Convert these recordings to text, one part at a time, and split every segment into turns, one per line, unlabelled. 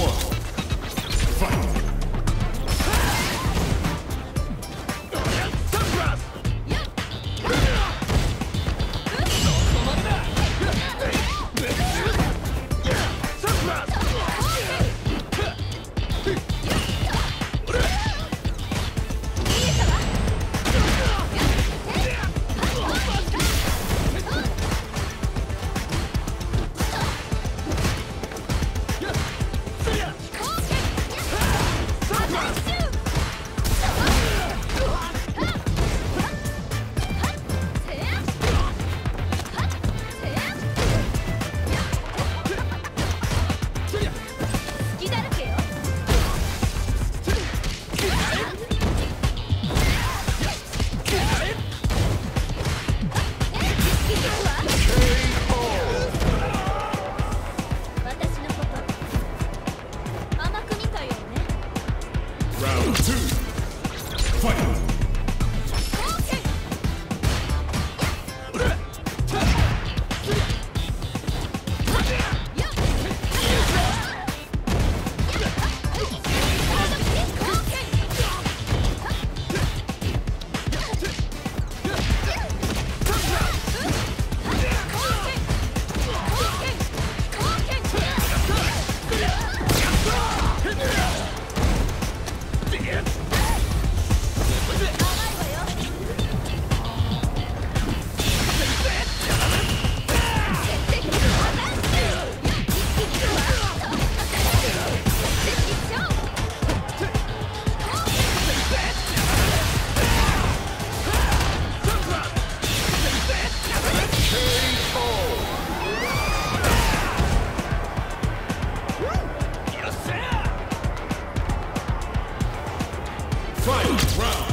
one. Fight! Round two. Fight. Final round.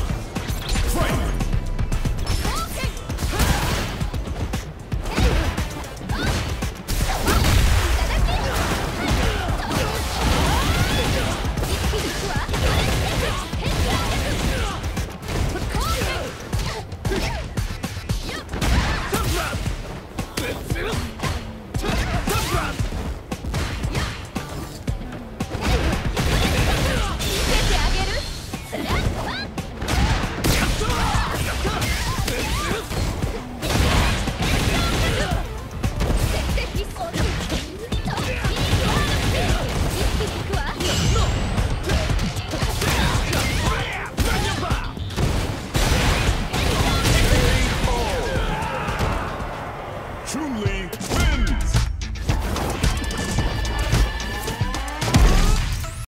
truly